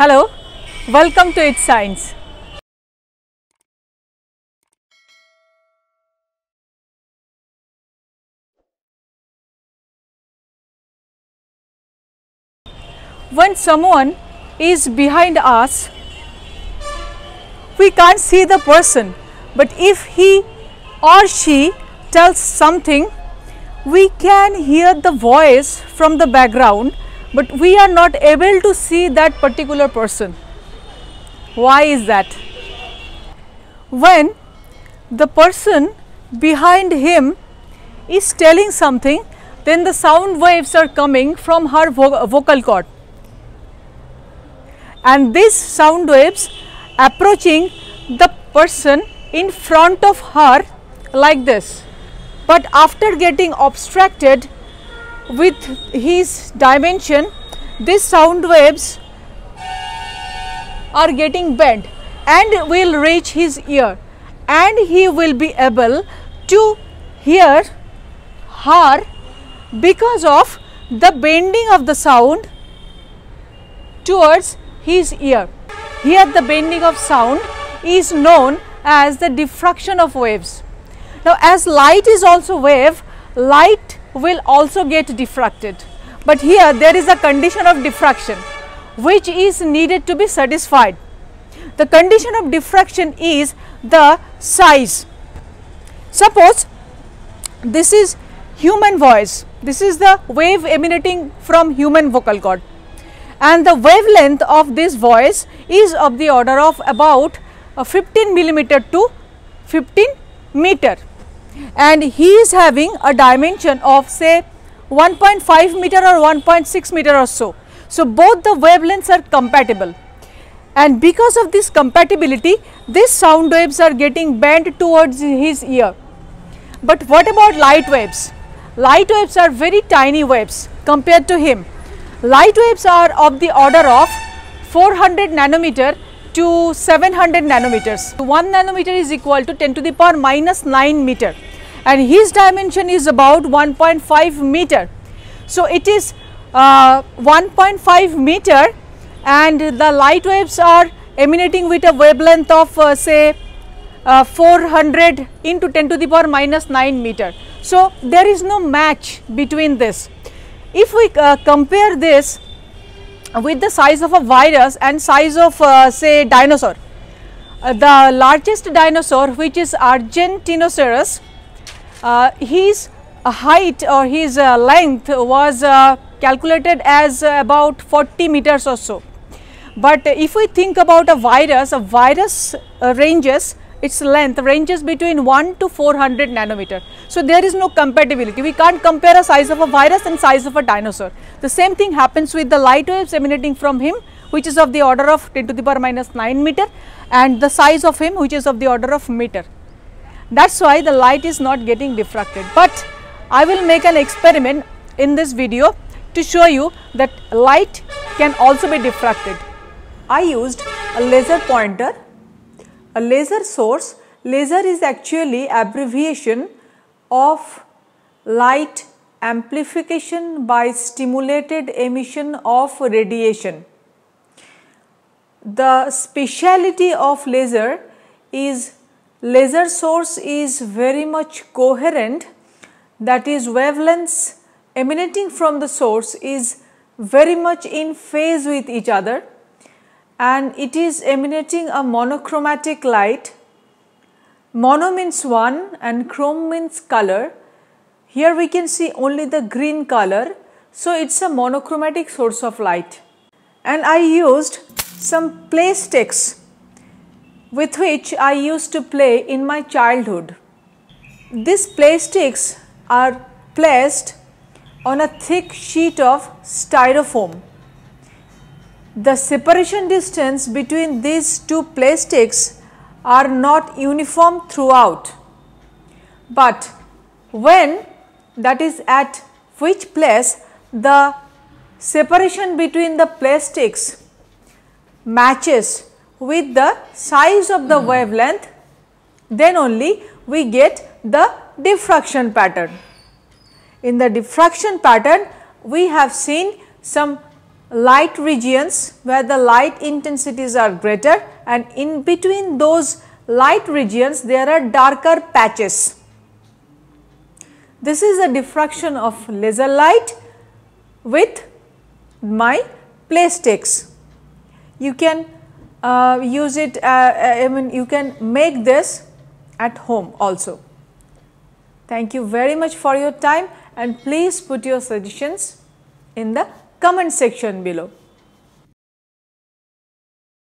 Hello, welcome to It's Science. When someone is behind us, we can't see the person, but if he or she tells something, we can hear the voice from the background, but we are not able to see that particular person. Why is that? When the person behind him is telling something, then the sound waves are coming from her vo- vocal cord and these sound waves approaching the person in front of her like this. But after getting obstructed with his dimension, these sound waves are getting bent and will reach his ear and he will be able to hear her because of the bending of the sound towards his ear. Here the bending of sound is known as the diffraction of waves. Now as light is also wave, light will also get diffracted. But here there is a condition of diffraction which is needed to be satisfied. The condition of diffraction is the size. Suppose this is human voice, this is the wave emanating from human vocal cord and the wavelength of this voice is of the order of about uh, 15 millimeter to 15 meter and he is having a dimension of say 1.5 meter or 1.6 meter or so. So, both the wavelengths are compatible and because of this compatibility these sound waves are getting bent towards his ear. But what about light waves? Light waves are very tiny waves compared to him light waves are of the order of 400 nanometer to 700 nanometers. 1 nanometer is equal to 10 to the power minus 9 meter and his dimension is about 1.5 meter. So, it is uh, 1.5 meter and the light waves are emanating with a wavelength of uh, say uh, 400 into 10 to the power minus 9 meter. So, there is no match between this if we uh, compare this with the size of a virus and size of uh, say dinosaur, uh, the largest dinosaur which is Argentinosaurus, uh, his height or his uh, length was uh, calculated as about 40 meters or so. But if we think about a virus, a virus ranges its length ranges between 1 to 400 nanometer. So, there is no compatibility. We can't compare a size of a virus and size of a dinosaur. The same thing happens with the light waves emanating from him which is of the order of 10 to the power minus 9 meter and the size of him which is of the order of meter. That is why the light is not getting diffracted. But I will make an experiment in this video to show you that light can also be diffracted. I used a laser pointer a laser source, laser is actually abbreviation of light amplification by stimulated emission of radiation. The speciality of laser is laser source is very much coherent that is wavelengths emanating from the source is very much in phase with each other and it is emanating a monochromatic light. Mono means one and chrome means color. Here we can see only the green color. So, it is a monochromatic source of light. And I used some play sticks with which I used to play in my childhood. These play sticks are placed on a thick sheet of styrofoam the separation distance between these two plastics are not uniform throughout, but when that is at which place the separation between the plastics matches with the size of the wavelength then only we get the diffraction pattern. In the diffraction pattern we have seen some light regions where the light intensities are greater and in between those light regions there are darker patches. This is a diffraction of laser light with my playsticks. You can uh, use it, uh, uh, I mean you can make this at home also. Thank you very much for your time and please put your suggestions in the comment section below.